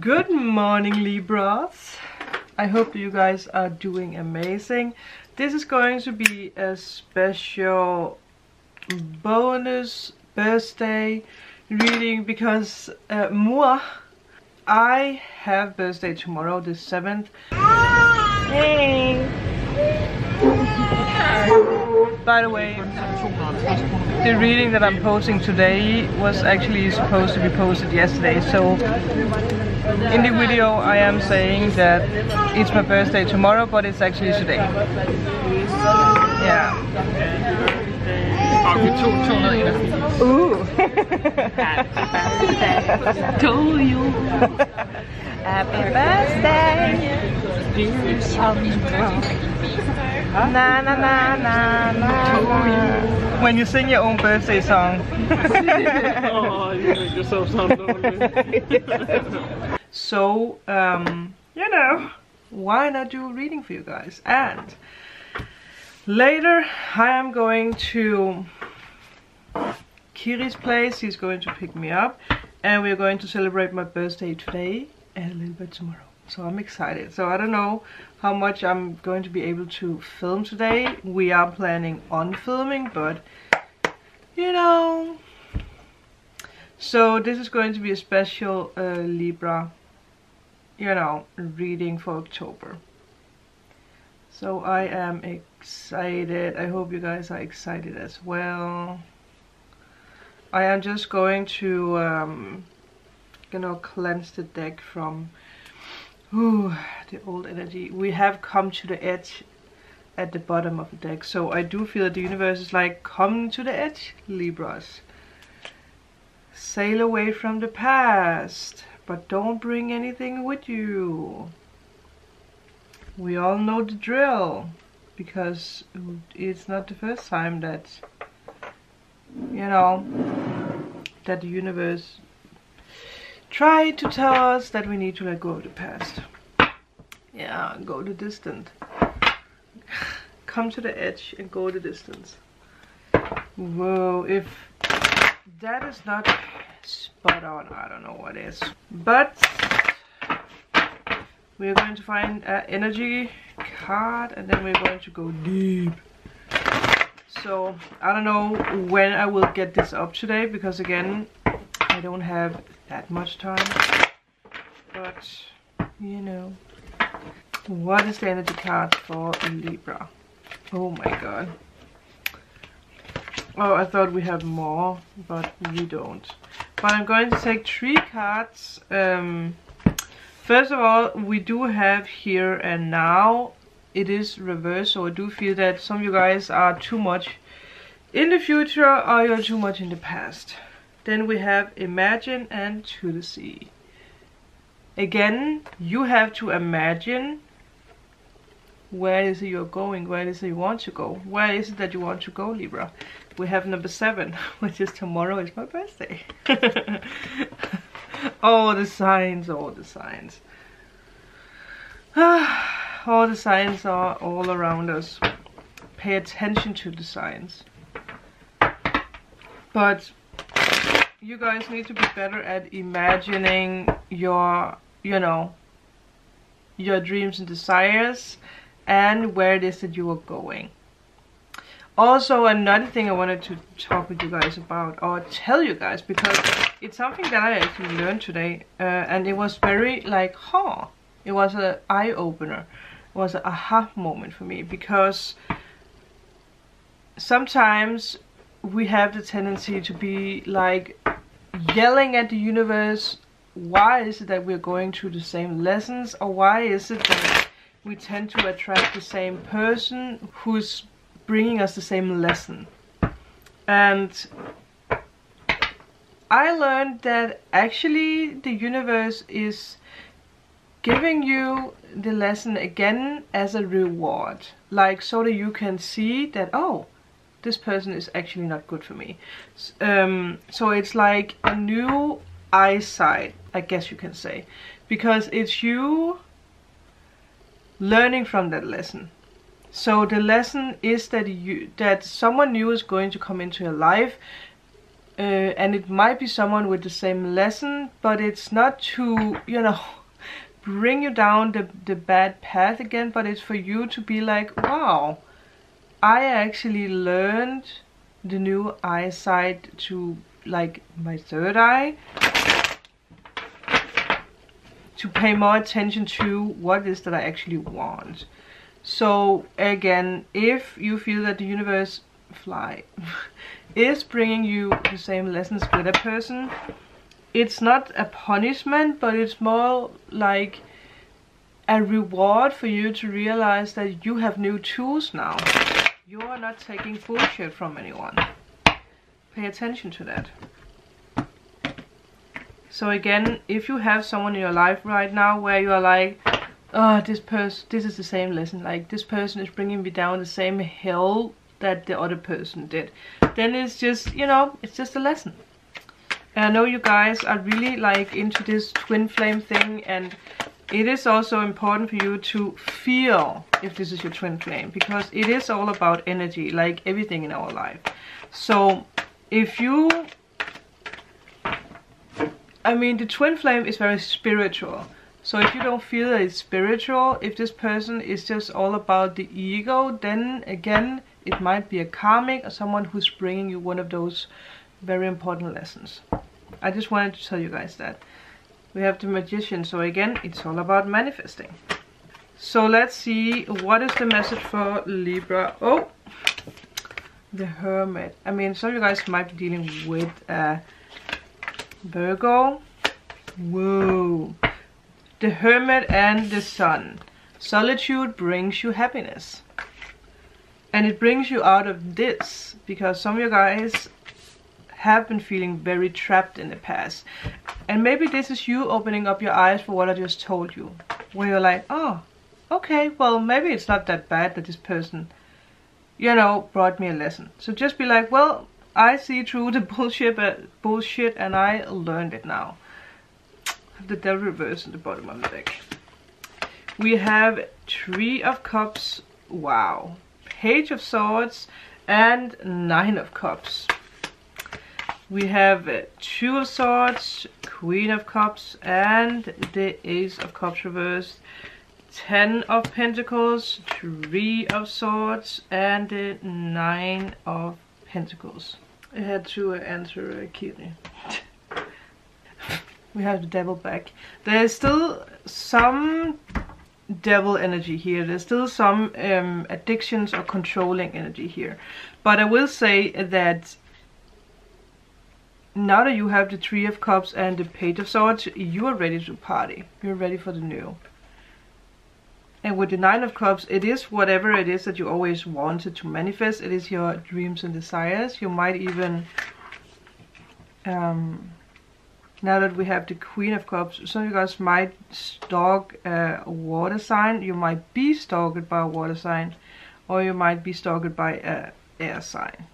Good morning Libras. I hope you guys are doing amazing. This is going to be a special bonus birthday reading because uh, moi, I have birthday tomorrow the 7th. Hey! By the way, the reading that I'm posting today was actually supposed to be posted yesterday, so in the video I am saying that it's my birthday tomorrow, but it's actually today. Yeah. Ooh. to you. Happy birthday. Na na na na na. When you sing your own birthday song. oh, you make yourself sound lonely. so, um, you know, why not do a reading for you guys? And later I am going to Kiri's place. He's going to pick me up. And we're going to celebrate my birthday today and a little bit tomorrow. So I'm excited. So I don't know how much I'm going to be able to film today. We are planning on filming, but you know. So this is going to be a special uh, Libra, you know, reading for October. So I am excited. I hope you guys are excited as well. I am just going to, um, you know, cleanse the deck from Ooh, the old energy. We have come to the edge at the bottom of the deck. So I do feel that the universe is like, come to the edge, Libras. Sail away from the past, but don't bring anything with you. We all know the drill, because it's not the first time that, you know, that the universe try to tell us that we need to let go of the past. Yeah, go the distance. Come to the edge and go the distance. Whoa, if that is not spot on, I don't know what is. But we're going to find an energy card and then we're going to go deep. So I don't know when I will get this up today because again I don't have that much time. But, you know. What is the energy card for Libra? Oh my god. Oh, I thought we have more, but we don't. But I'm going to take three cards. Um, first of all, we do have here and now. It is reversed, so I do feel that some of you guys are too much in the future or you're too much in the past. Then we have imagine and to the sea. Again, you have to imagine where is it you're going, where is it you want to go, where is it that you want to go, Libra. We have number seven, which is tomorrow is my birthday. all the signs, all the signs. all the signs are all around us. Pay attention to the signs. But you guys need to be better at imagining your, you know, your dreams and desires and where it is that you are going. Also, another thing I wanted to talk with you guys about, or tell you guys, because it's something that I actually learned today, uh, and it was very like, huh, it was an eye-opener. It was an aha moment for me, because sometimes we have the tendency to be like yelling at the universe why is it that we're going through the same lessons or why is it that we tend to attract the same person who's bringing us the same lesson? And I learned that actually the universe is giving you the lesson again as a reward. Like so that you can see that oh this person is actually not good for me. Um, so it's like a new eyesight, I guess you can say. Because it's you learning from that lesson. So the lesson is that you that someone new is going to come into your life uh, and it might be someone with the same lesson but it's not to you know bring you down the, the bad path again but it's for you to be like wow I actually learned the new eyesight to like my third eye to pay more attention to what is that I actually want. So again if you feel that the universe fly is bringing you the same lessons with a person it's not a punishment but it's more like a reward for you to realize that you have new tools now you are not taking bullshit from anyone. Pay attention to that. So again if you have someone in your life right now where you are like oh this person this is the same lesson like this person is bringing me down the same hill that the other person did then it's just you know it's just a lesson. And I know you guys are really like into this twin flame thing and it is also important for you to feel if this is your twin flame because it is all about energy like everything in our life. So if you I mean the twin flame is very spiritual. So if you don't feel that it's spiritual if this person is just all about the ego then again it might be a karmic or someone who's bringing you one of those very important lessons. I just wanted to tell you guys that we have the magician. So again it's all about manifesting. So let's see what is the message for Libra? Oh the hermit. I mean some of you guys might be dealing with uh, Virgo. Whoa. The hermit and the sun. Solitude brings you happiness. And it brings you out of this because some of you guys have been feeling very trapped in the past and maybe this is you opening up your eyes for what I just told you. Where you're like oh okay well maybe it's not that bad that this person you know brought me a lesson. So just be like well I see through the bullshit uh, bullshit and I learned it now. The devil reverse in the bottom of the deck. We have three of cups. Wow. Page of Swords and Nine of Cups. We have Two of Swords, Queen of Cups and the Ace of Cups reversed. Ten of Pentacles, Three of Swords and the Nine of Pentacles. I had to answer a kidney. we have the devil back. There's still some devil energy here. There's still some um, addictions or controlling energy here. But I will say that now that you have the Three of Cups and the Page of Swords, you are ready to party. You're ready for the new. And with the Nine of Cups, it is whatever it is that you always wanted to manifest. It is your dreams and desires. You might even um, now that we have the Queen of Cups, some of you guys might stalk a water sign. You might be stalked by a water sign. Or you might be stalked by a air sign.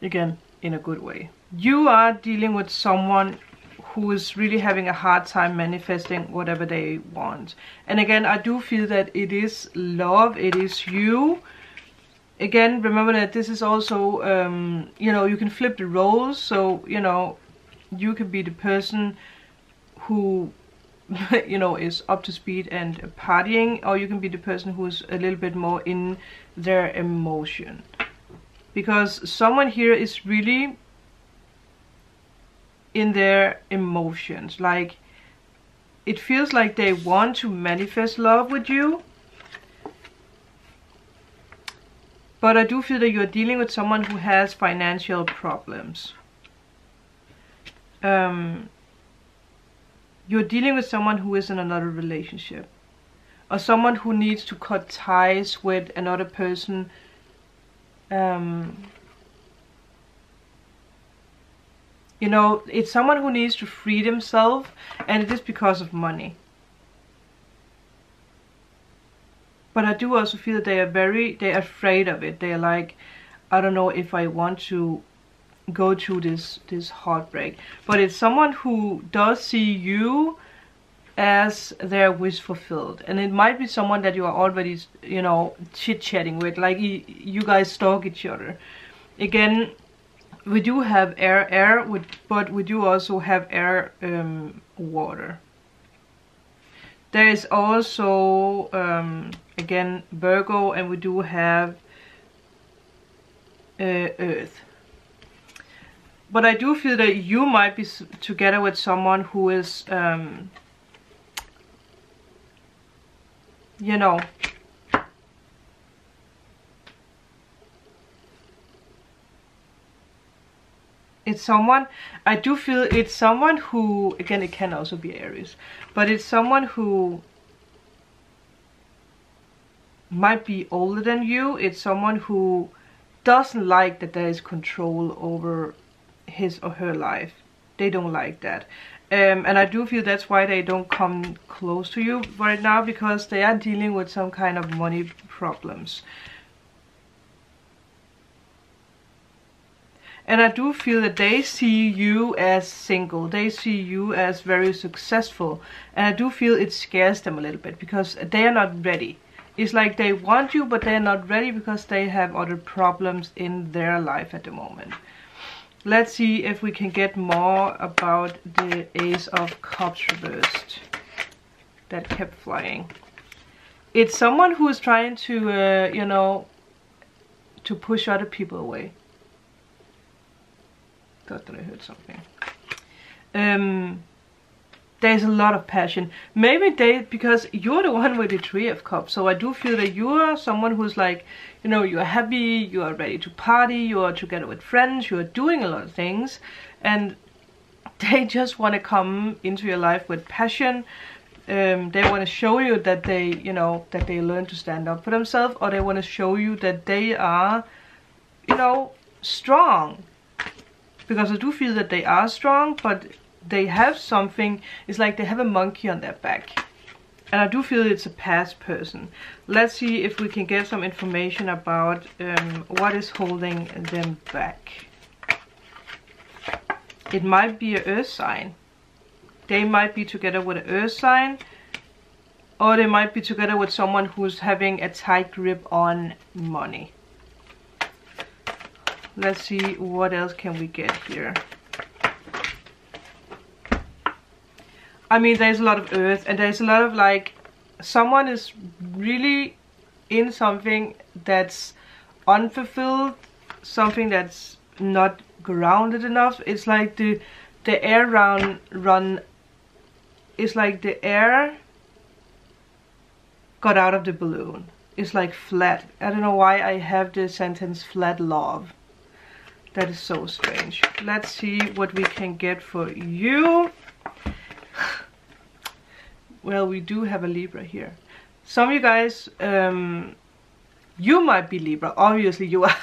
Again, in a good way. You are dealing with someone who is really having a hard time manifesting whatever they want. And again, I do feel that it is love, it is you. Again, remember that this is also, um, you know, you can flip the roles. So, you know, you can be the person who you know is up to speed and partying or you can be the person who's a little bit more in their emotion because someone here is really in their emotions. Like it feels like they want to manifest love with you. But I do feel that you're dealing with someone who has financial problems. Um, you're dealing with someone who is in another relationship. Or someone who needs to cut ties with another person um, you know it's someone who needs to free themselves and it is because of money. But I do also feel that they are very they're afraid of it. They're like I don't know if I want to go through this this heartbreak. But it's someone who does see you as their wish fulfilled. And it might be someone that you are already you know chit-chatting with. Like you guys stalk each other. Again we do have air, air, but we do also have air, um, water. There is also, um, again, Virgo, and we do have uh, Earth. But I do feel that you might be together with someone who is, um, you know, it's someone I do feel it's someone who again it can also be Aries but it's someone who might be older than you. It's someone who doesn't like that there is control over his or her life. They don't like that. Um, and I do feel that's why they don't come close to you right now because they are dealing with some kind of money problems And I do feel that they see you as single. They see you as very successful. And I do feel it scares them a little bit because they are not ready. It's like they want you, but they're not ready because they have other problems in their life at the moment. Let's see if we can get more about the Ace of Cups reversed that kept flying. It's someone who is trying to, uh, you know, to push other people away thought that I heard something. Um, there's a lot of passion. Maybe they, because you're the one with the Three of Cups, so I do feel that you are someone who's like, you know, you're happy, you are ready to party, you are together with friends, you are doing a lot of things, and they just want to come into your life with passion. Um, they want to show you that they, you know, that they learn to stand up for themselves, or they want to show you that they are, you know, strong because I do feel that they are strong, but they have something, it's like they have a monkey on their back. And I do feel it's a past person. Let's see if we can get some information about um, what is holding them back. It might be a earth sign. They might be together with an earth sign. Or they might be together with someone who's having a tight grip on money let's see what else can we get here. I mean there's a lot of earth and there's a lot of like someone is really in something that's unfulfilled something that's not grounded enough. It's like the the air run run it's like the air got out of the balloon. It's like flat. I don't know why I have the sentence flat love that is so strange. Let's see what we can get for you. well, we do have a Libra here. Some of you guys, um, you might be Libra. Obviously, you are.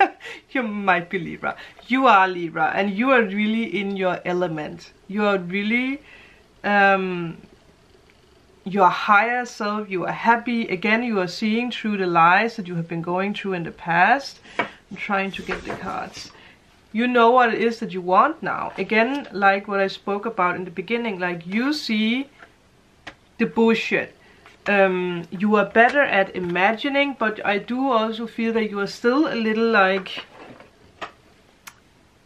you might be Libra. You are Libra, and you are really in your element. You are really um, your higher self. You are happy. Again, you are seeing through the lies that you have been going through in the past Trying to get the cards. You know what it is that you want now. Again, like what I spoke about in the beginning, like you see the bullshit. Um, you are better at imagining, but I do also feel that you are still a little like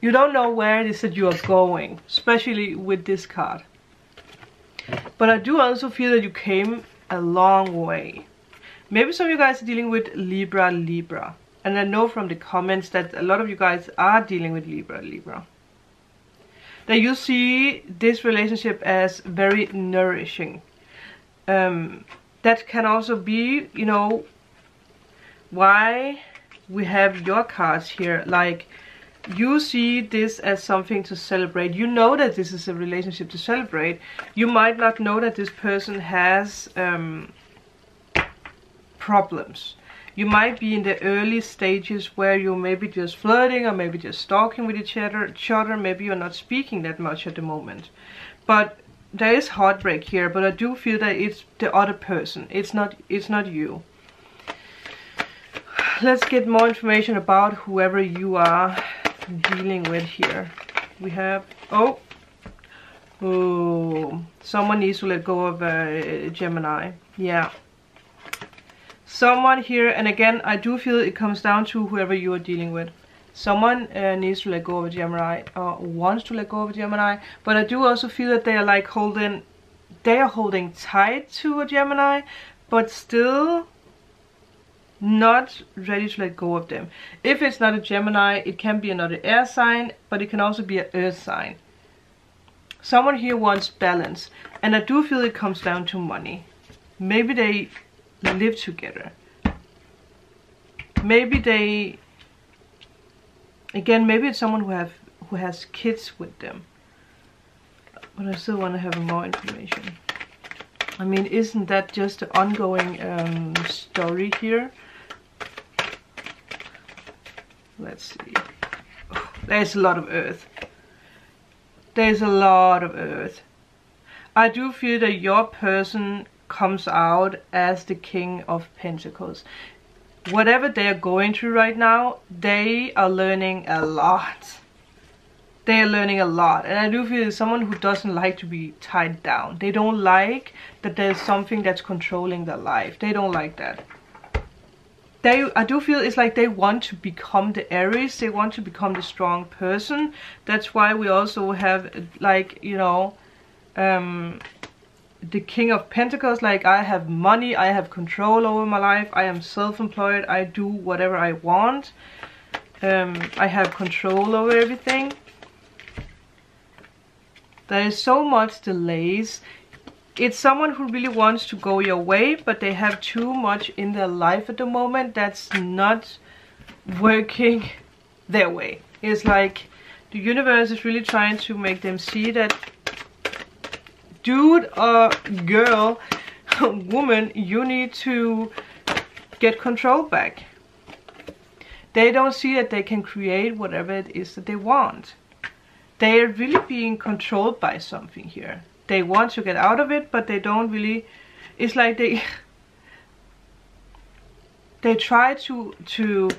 you don't know where it is that you are going, especially with this card. But I do also feel that you came a long way. Maybe some of you guys are dealing with Libra, Libra. And I know from the comments that a lot of you guys are dealing with Libra, Libra. That you see this relationship as very nourishing. Um, that can also be, you know, why we have your cards here. Like, you see this as something to celebrate. You know that this is a relationship to celebrate. You might not know that this person has um, problems you might be in the early stages where you're maybe just flirting or maybe just talking with each other, each other. Maybe you're not speaking that much at the moment. But there is heartbreak here, but I do feel that it's the other person. It's not it's not you. Let's get more information about whoever you are dealing with here. We have oh Oh, someone needs to let go of uh, Gemini. Yeah someone here and again I do feel it comes down to whoever you are dealing with someone uh, needs to let go of a Gemini or wants to let go of a Gemini. But I do also feel that they are like holding, they are holding tight to a Gemini, but still not ready to let go of them. If it's not a Gemini, it can be another air sign, but it can also be an earth sign. Someone here wants balance, and I do feel it comes down to money. Maybe they live together. Maybe they, again, maybe it's someone who have who has kids with them. But I still want to have more information. I mean, isn't that just an ongoing um, story here? Let's see. Oh, there's a lot of earth. There's a lot of earth. I do feel that your person comes out as the King of Pentacles. Whatever they are going through right now, they are learning a lot. They are learning a lot. And I do feel someone who doesn't like to be tied down. They don't like that there's something that's controlling their life. They don't like that they I do feel it's like they want to become the Aries, they want to become the strong person. That's why we also have like, you know, um the King of Pentacles, like I have money, I have control over my life, I am self-employed, I do whatever I want. Um, I have control over everything. There is so much delays it's someone who really wants to go your way, but they have too much in their life at the moment that's not working their way. It's like the universe is really trying to make them see that dude or girl, woman, you need to get control back. They don't see that they can create whatever it is that they want. They are really being controlled by something here they want to get out of it, but they don't really. It's like they they try to to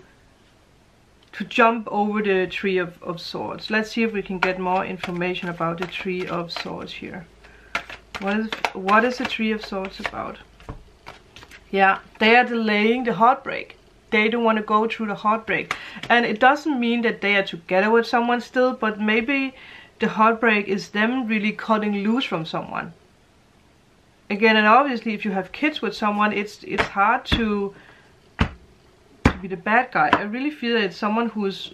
to jump over the tree of, of swords. Let's see if we can get more information about the tree of swords here. What is what is the tree of swords about? Yeah, they are delaying the heartbreak. They don't want to go through the heartbreak. And it doesn't mean that they are together with someone still, but maybe the heartbreak is them really cutting loose from someone. Again, and obviously if you have kids with someone, it's it's hard to to be the bad guy. I really feel that it's someone who's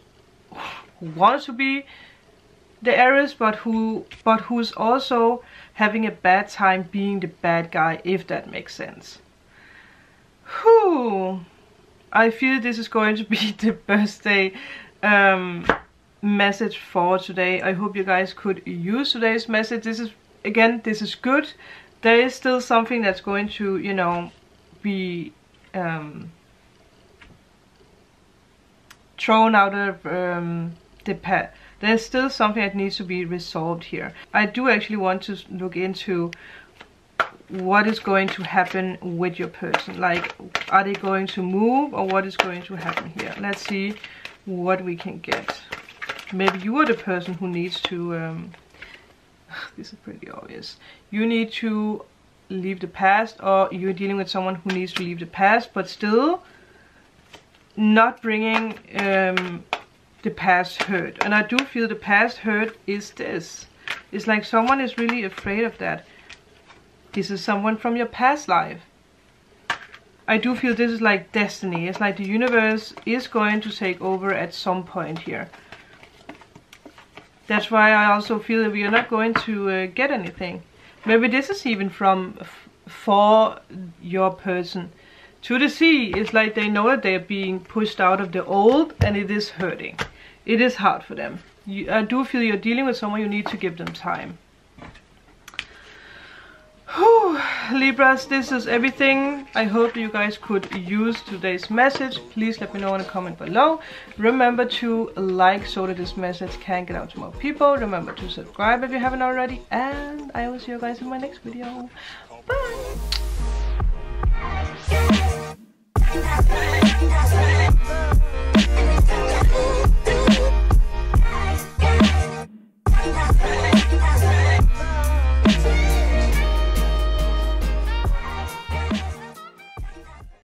who wants to be the Aries, but who but who's also having a bad time being the bad guy, if that makes sense. Whew. I feel this is going to be the birthday um, message for today. I hope you guys could use today's message. This is, again, this is good. There is still something that's going to, you know, be um, thrown out of um, the. There's still something that needs to be resolved here. I do actually want to look into what is going to happen with your person. Like, are they going to move or what is going to happen here? Let's see what we can get maybe you are the person who needs to um, this is pretty obvious you need to leave the past or you're dealing with someone who needs to leave the past but still not bringing um, the past hurt and I do feel the past hurt is this it's like someone is really afraid of that this is someone from your past life I do feel this is like destiny it's like the universe is going to take over at some point here that's why I also feel that we are not going to uh, get anything. Maybe this is even from for your person. To the sea, it's like they know that they're being pushed out of the old and it is hurting. It is hard for them. You, I do feel you're dealing with someone you need to give them time. Whew, Libras, this is everything. I hope you guys could use today's message. Please let me know in a comment below. Remember to like so that this message can get out to more people. Remember to subscribe if you haven't already. And I will see you guys in my next video. Bye!